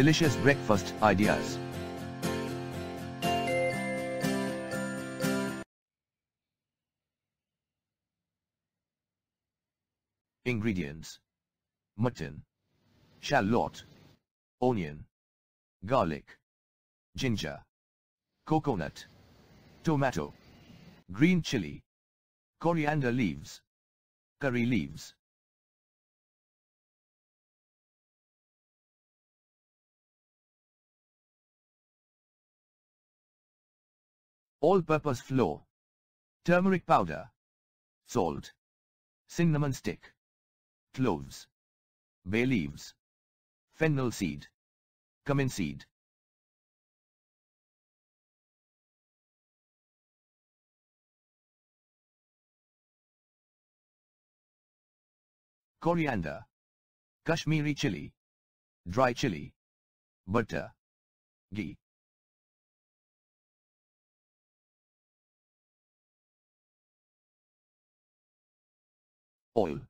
Delicious breakfast ideas. Ingredients. Mutton, shallot, onion, garlic, ginger, coconut, tomato, green chili, coriander leaves, curry leaves. All-purpose flour, turmeric powder, salt, cinnamon stick, cloves, bay leaves, fennel seed, cumin seed. Coriander, Kashmiri chili, dry chili, butter, ghee. Oil.